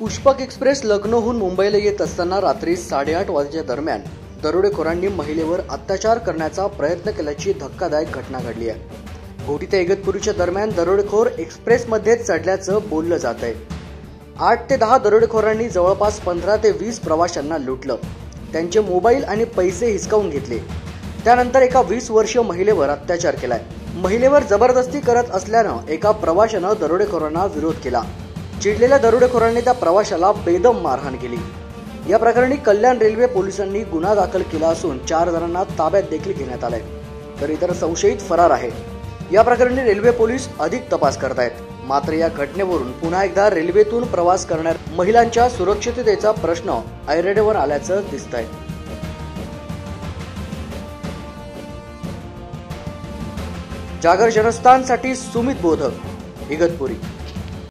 Pushpak express लग्नहून मुंबईला येत असताना रात्री साडेआठ वाजेच्या दरम्यान दरोडेखोरांनी महिलेवर अत्याचार करण्याचा प्रयत्न केल्याची धक्कादायक घटना घडली आहे. घोटी ते इगतपुरीच्या दरम्यान दरोडेखोर एक्सप्रेसमध्ये चढल्याचं बोललं जात आहे. आठ ते दहा दरोडेखोरांनी जवळपास पंधरा ते वीस प्रवाशांना लुटलं. त्यांचे मोबाईल आणि पैसे हिसकावून घेतले. त्यानंतर एका वीस वर्षीय महिलेवर अत्याचार केलाय. महिलेवर जबरदस्ती करत असल्यानं एका प्रवाशानं दरोडेखोरांना विरोध केला. चिडलेल्या दरोडेखोरांनी त्या प्रवाशाला बेदम मारहाण केली. या प्रकरणी कल्याण रेल्वे पोलिसांनी गुन्हा दाखल केला असून चार जणांना ताब्यात देखील घेण्यात आलंय. तर इतर संशयित फरार आहे. या प्रकरणी रेल्वे पोलीस अधिक तपास करत आहेत मात्र या घटनेवरून पुन्हा एकदा रेल्वेतून प्रवास करणाऱ्या महिलांच्या सुरक्षिततेचा प्रश्न ऐरणीवर आल्याचं दिसतंय. जागर जनस्थानसाठी सुमित बोधक इगतपुरी.